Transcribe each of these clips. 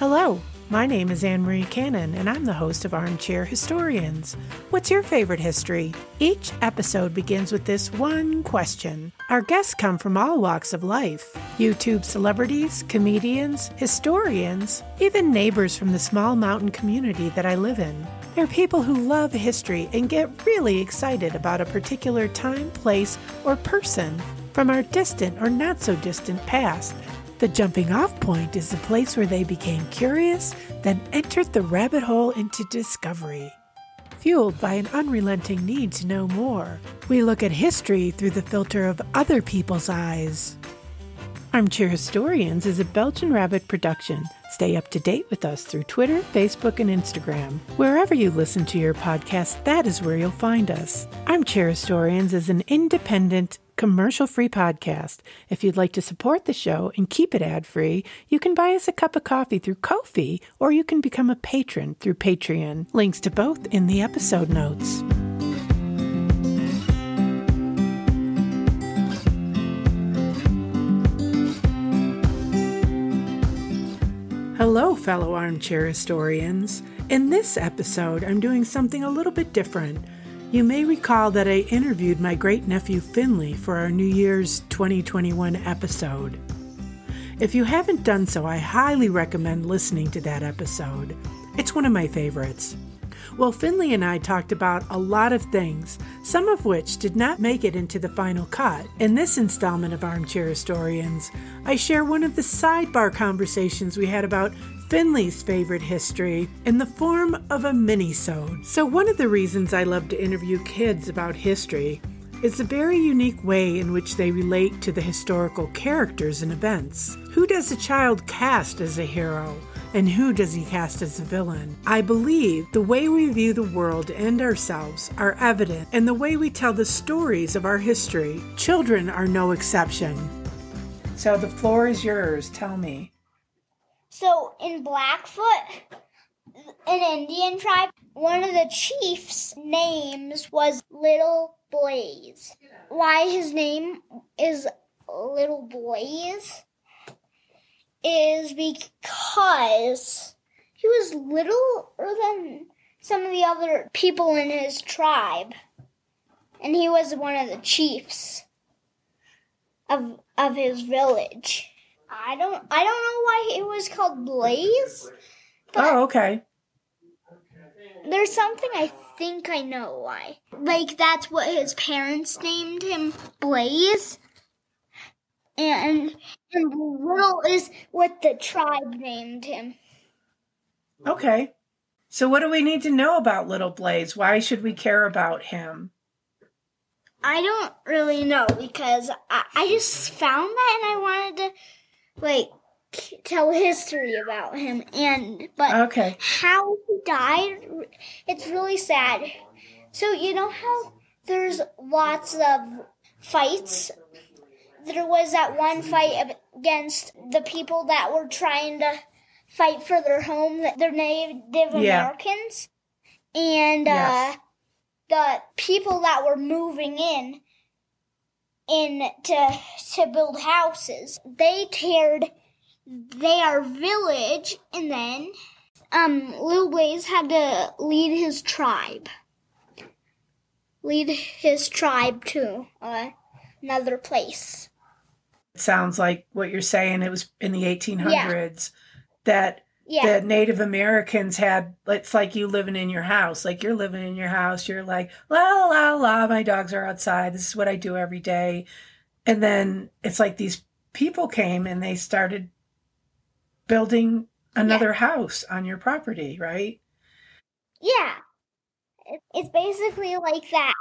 Hello, my name is Anne Marie Cannon, and I'm the host of Armchair Historians. What's your favorite history? Each episode begins with this one question. Our guests come from all walks of life YouTube celebrities, comedians, historians, even neighbors from the small mountain community that I live in. They're people who love history and get really excited about a particular time, place, or person from our distant or not so distant past. The jumping off point is the place where they became curious, then entered the rabbit hole into discovery. Fueled by an unrelenting need to know more, we look at history through the filter of other people's eyes. Armchair Historians is a Belgian Rabbit production. Stay up to date with us through Twitter, Facebook, and Instagram. Wherever you listen to your podcast, that is where you'll find us. Armchair Historians is an independent, commercial free podcast. If you'd like to support the show and keep it ad free, you can buy us a cup of coffee through Ko-fi or you can become a patron through Patreon. Links to both in the episode notes. Hello, fellow armchair historians. In this episode, I'm doing something a little bit different. You may recall that I interviewed my great nephew Finley for our New Year's 2021 episode. If you haven't done so, I highly recommend listening to that episode. It's one of my favorites. Well, Finley and I talked about a lot of things, some of which did not make it into the final cut. In this installment of Armchair Historians, I share one of the sidebar conversations we had about Finley's favorite history in the form of a mini-sode. So one of the reasons I love to interview kids about history is the very unique way in which they relate to the historical characters and events. Who does a child cast as a hero? And who does he cast as a villain? I believe the way we view the world and ourselves are evident in the way we tell the stories of our history. Children are no exception. So the floor is yours. Tell me. So in Blackfoot, an Indian tribe, one of the chiefs' names was Little Blaze. Why his name is Little Blaze is because he was littler than some of the other people in his tribe. And he was one of the chiefs of of his village. I don't I don't know why it was called Blaze. Oh, okay. There's something I think I know why. Like that's what his parents named him Blaze. And and Little is what the tribe named him. Okay. So what do we need to know about Little Blaze? Why should we care about him? I don't really know because I, I just found that and I wanted to like tell history about him and but Okay. how he died it's really sad. So you know how there's lots of fights there was that one fight against the people that were trying to fight for their home, their Native Yeah. Americans, and uh, Yes. the people that were moving in in to to build houses. They teared their village, and then um, Lil Blaze had to lead his tribe, lead his tribe to uh, another place. It sounds like what you're saying. It was in the 1800s that Yeah. the Native Americans had. It's like you living in your house. Like you're living in your house. You're like la la la la. My dogs are outside. This is what I do every day. And then it's like these people came and they started building another house on your property, right? Yeah. It's basically like that.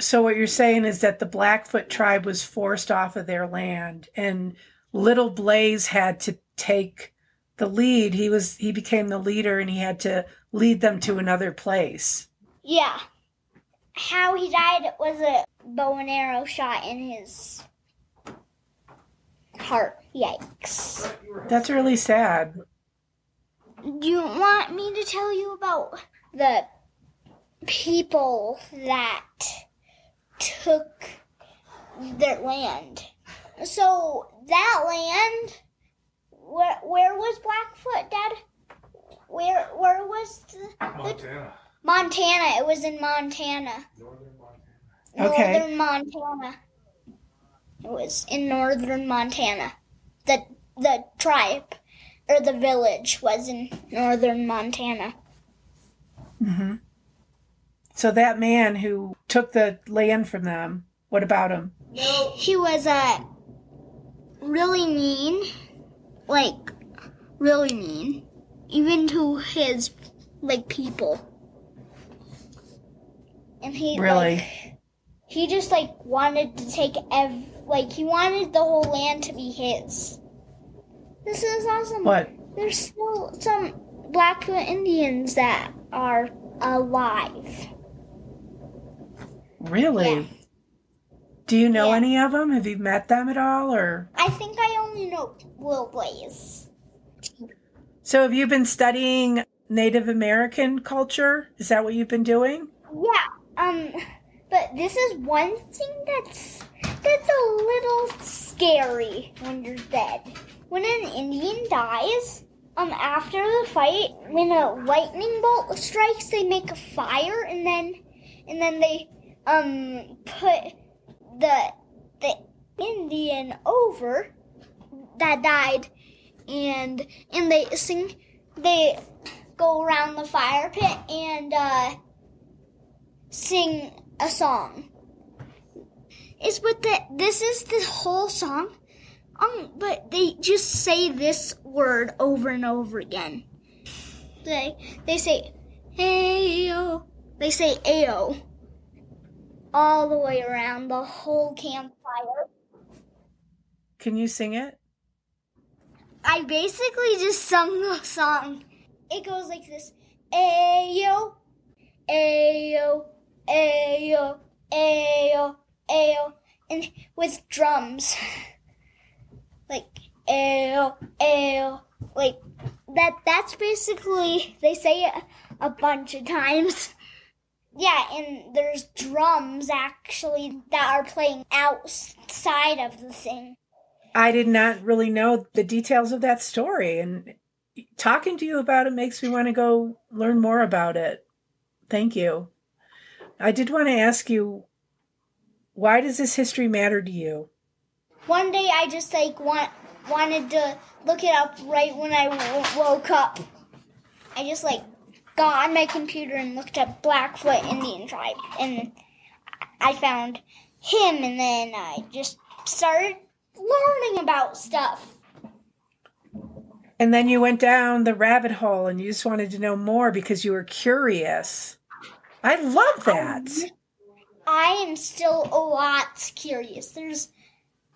So what you're saying is that the Blackfoot tribe was forced off of their land and Little Blaze had to take the lead. He was he became the leader and he had to lead them to another place. Yeah. How he died was a bow and arrow shot in his heart. Yikes. That's really sad. Do you want me to tell you about the people that took their land? So that land where where was Blackfoot, Dad? Where where was the, Montana. Montana? It was in Montana. Northern Montana. Okay. Northern Montana. It was in northern Montana. The the tribe or the village was in northern Montana. hmm So that man who took the land from them, what about him? He was uh really mean, like really mean, even to his like people. And he Really? like, he just like wanted to take ev like he wanted the whole land to be his. This is awesome. What? There's still some Blackfoot Indians that are alive. Really? Yeah. Do you know Yeah. any of them? Have you met them at all or I think I only know Lil Blaze. So have you been studying Native American culture? Is that what you've been doing? Yeah. Um. But this is one thing that's that's a little scary when you're dead. When an Indian dies, um, after the fight, when a lightning bolt strikes, they make a fire, and then and then they um put the the Indian over that died, and and they sing. They go around the fire pit and uh sing a song. It's what the this is the whole song. Um, but they just say this word over and over again. They they say Ayo. They say Ayo. All the way around the whole campfire. Can you sing it? I basically just sung the song. It goes like this Ayo, Ayo, Ayo, Ayo, Ayo, and with drums. Like Ayo, Ayo, like that. That's basically, they say it a bunch of times. Yeah, and there's drums actually that are playing outside of the thing. I did not really know the details of that story and talking to you about it makes me want to go learn more about it. Thank you. I did want to ask you why does this history matter to you? One day I just like want wanted to look it up right when I w- woke up. I just like got on my computer and looked up Blackfoot Indian tribe, and I found him, and then I just started learning about stuff. And then you went down the rabbit hole and you just wanted to know more because you were curious. I love that. Um, I am still a lot curious. There's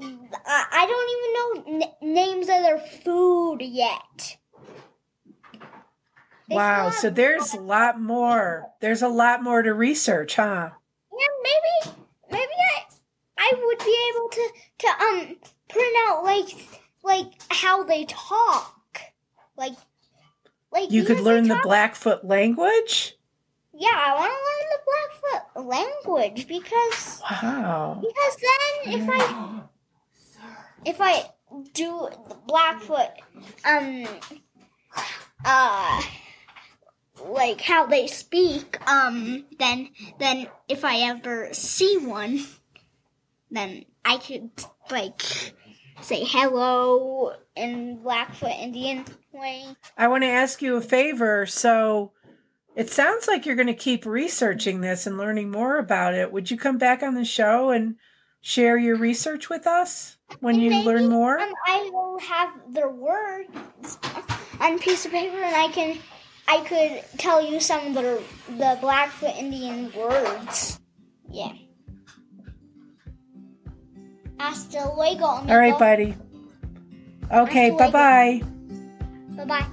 I, I don't even know n- names of their food yet. Wow, so there's a lot more. There's a lot more to research, huh? Yeah, maybe maybe I I would be able to to um print out like like how they talk. Like like You could learn the Blackfoot language. Yeah, I want to learn the Blackfoot language because Wow. because then if I if I do the Blackfoot um uh like how they speak um then then if I ever see one then I could like say hello in Blackfoot Indian way. I want to ask you a favor. So it sounds like you're going to keep researching this and learning more about it. Would you come back on the show and share your research with us when you Maybe, learn more? Um, I will have their words on a piece of paper, and I can, I could tell you some of the the Blackfoot Indian words. Yeah. Hasta luego. All right, buddy. Okay, bye bye. Bye bye.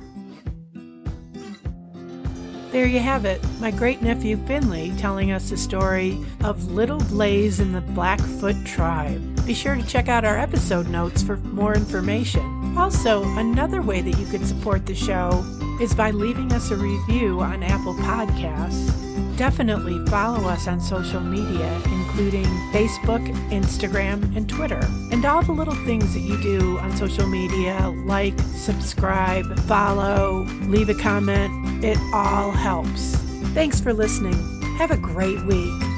There you have it, my great nephew Finley telling us the story of Little Blaze and the Blackfoot tribe. Be sure to check out our episode notes for more information. Also, another way that you can support the show is by leaving us a review on Apple Podcasts. Definitely follow us on social media, including Facebook, Instagram, and Twitter. And all the little things that you do on social media, like, subscribe, follow, leave a comment, it all helps. Thanks for listening. Have a great week.